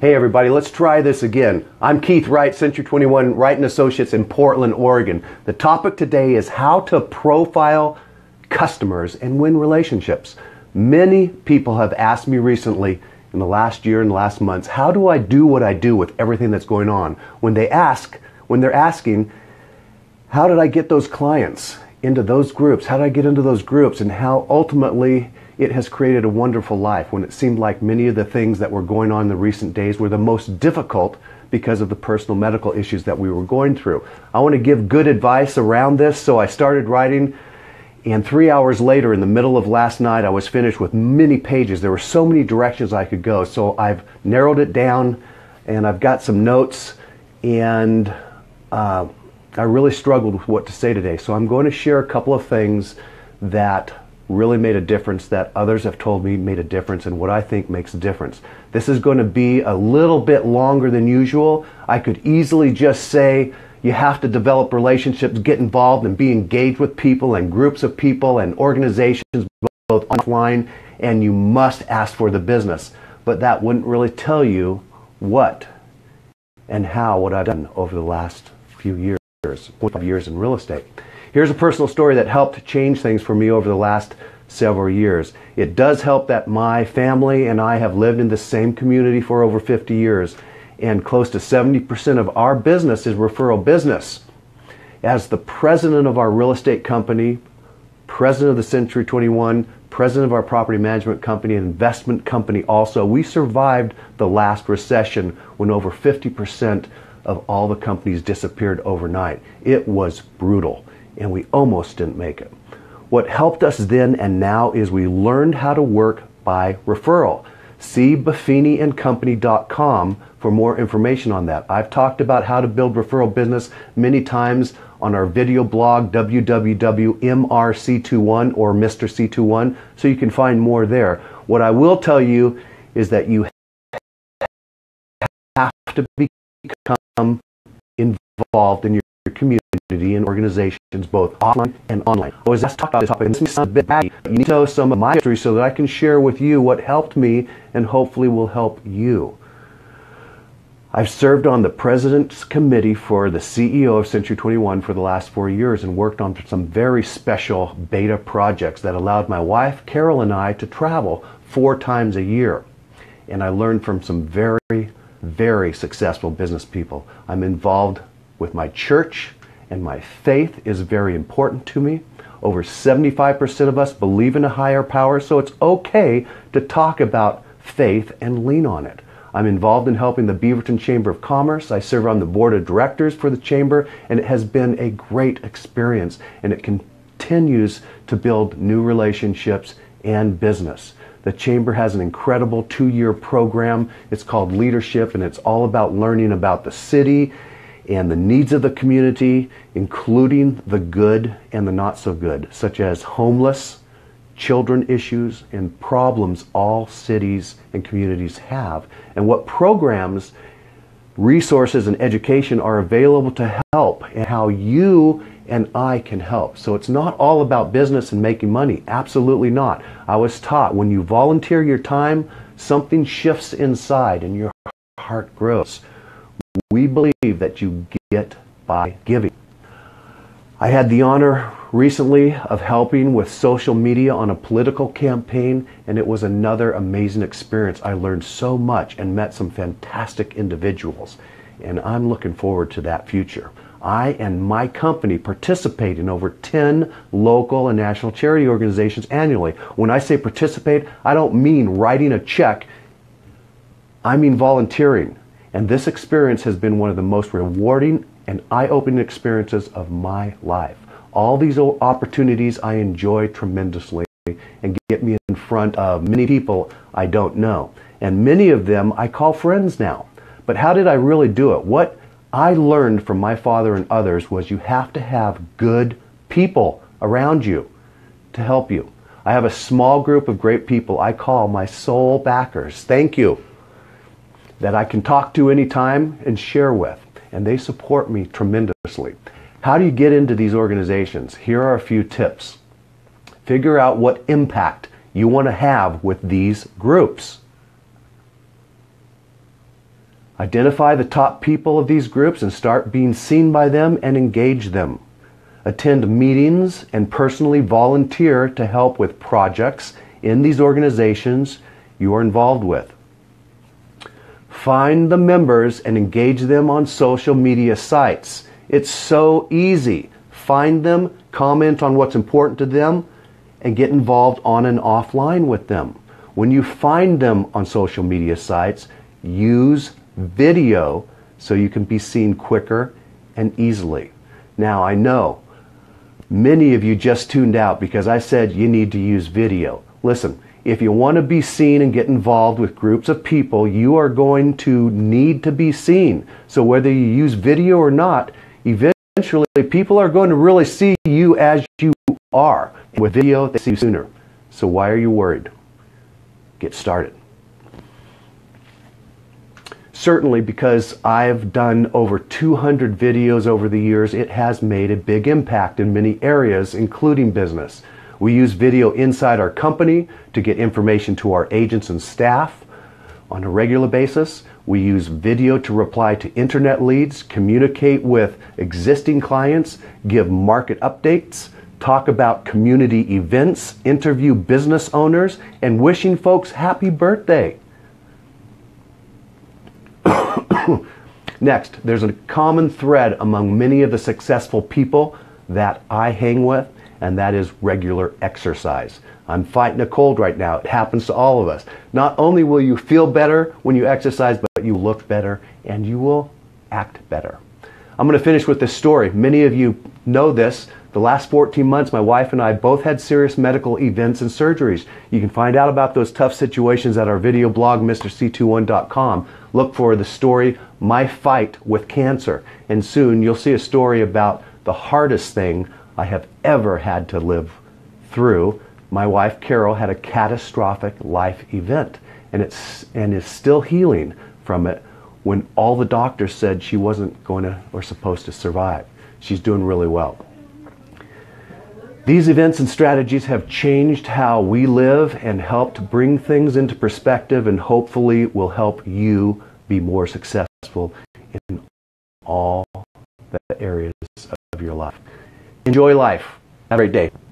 Hey everybody, let's try this again. I'm Keith Wright, Century 21 Wright and Associates in Portland, Oregon. The topic today is how to profile customers and win relationships. Many people have asked me recently in the last year and last months, how do I do what I do with everything that's going on? When they ask, when they're asking, how did I get those clients into those groups? How did I get into those groups? And how ultimately it has created a wonderful life when it seemed like many of the things that were going on in the recent days were the most difficult because of the personal medical issues that we were going through. I want to give good advice around this, so I started writing. And three hours later, in the middle of last night, I was finished with many pages. There were so many directions I could go. So I've narrowed it down and I've got some notes. And uh, I really struggled with what to say today. So I'm going to share a couple of things that really made a difference that others have told me made a difference and what I think makes a difference. This is going to be a little bit longer than usual. I could easily just say you have to develop relationships, get involved and be engaged with people and groups of people and organizations both offline and you must ask for the business. But that wouldn't really tell you what and how what I've done over the last few years, 25 years in real estate. Here's a personal story that helped change things for me over the last several years. It does help that my family and I have lived in the same community for over 50 years, and close to 70% of our business is referral business. As the president of our real estate company, president of the Century 21, president of our property management company, and investment company also, we survived the last recession when over 50% of all the companies disappeared overnight. It was brutal and we almost didn't make it. What helped us then and now is we learned how to work by referral. See buffiniandcompany.com for more information on that. I've talked about how to build referral business many times on our video blog www.mrc21 or Mr. C21 so you can find more there. What I will tell you is that you have to become involved in your community and organizations both offline and online. I was asked to talk about this topic, and this may sound a bit baggy, but you need to know some of my history so that I can share with you what helped me and hopefully will help you. I've served on the President's Committee for the CEO of Century 21 for the last four years and worked on some very special beta projects that allowed my wife, Carol, and I to travel four times a year. And I learned from some very, very successful business people. I'm involved with my church, and my faith is very important to me. Over 75% of us believe in a higher power, so it's okay to talk about faith and lean on it. I'm involved in helping the Beaverton Chamber of Commerce. I serve on the board of directors for the chamber, and it has been a great experience, and it continues to build new relationships and business. The Chamber has an incredible two year program. It's called Leadership, and it's all about learning about the city and the needs of the community, including the good and the not so good, such as homeless, children issues, and problems all cities and communities have, and what programs, resources, and education are available to help, and how you and I can help. So it's not all about business and making money. Absolutely not. I was taught when you volunteer your time, something shifts inside and your heart grows. We believe that you get by giving. I had the honor recently of helping with social media on a political campaign, and it was another amazing experience. I learned so much and met some fantastic individuals, and I'm looking forward to that future. I and my company participate in over 10 local and national charity organizations annually. When I say participate, I don't mean writing a check, I mean volunteering. And this experience has been one of the most rewarding and eye opening experiences of my life. All these opportunities I enjoy tremendously and get me in front of many people I don't know. And many of them I call friends now. But how did I really do it? What I learned from my father and others was you have to have good people around you to help you. I have a small group of great people I call my soul backers. Thank you that I can talk to anytime and share with. And they support me tremendously. How do you get into these organizations? Here are a few tips. Figure out what impact you want to have with these groups. Identify the top people of these groups and start being seen by them and engage them. Attend meetings and personally volunteer to help with projects in these organizations you are involved with. Find the members and engage them on social media sites. It's so easy. Find them, comment on what's important to them, and get involved on and offline with them. When you find them on social media sites, use video so you can be seen quicker and easily. Now, I know many of you just tuned out because I said you need to use video. Listen, if you want to be seen and get involved with groups of people, you are going to need to be seen. So, whether you use video or not, eventually people are going to really see you as you are. With video, they see you sooner. So, why are you worried? get started. Certainly, because I've done over 200 videos over the years, it has made a big impact in many areas, including business. We use video inside our company to get information to our agents and staff on a regular basis. We use video to reply to internet leads, communicate with existing clients, give market updates, talk about community events, interview business owners, and wishing folks happy birthday. Next, there's a common thread among many of the successful people that I hang with, and that is regular exercise. I'm fighting a cold right now. It happens to all of us. Not only will you feel better when you exercise, but you look better and you will act better. I'm going to finish with this story. Many of you know this. The last 14 months, my wife and I both had serious medical events and surgeries. You can find out about those tough situations at our video blog, MrC21.com. Look for the story, My Fight with Cancer. And soon you'll see a story about the hardest thing I have ever had to live through. My wife, Carol, had a catastrophic life event and, it's, and is still healing from it when all the doctors said she wasn't going to or supposed to survive. She's doing really well. These events and strategies have changed how we live and helped bring things into perspective and hopefully will help you be more successful in all the areas of your life. Enjoy life. Have a great day.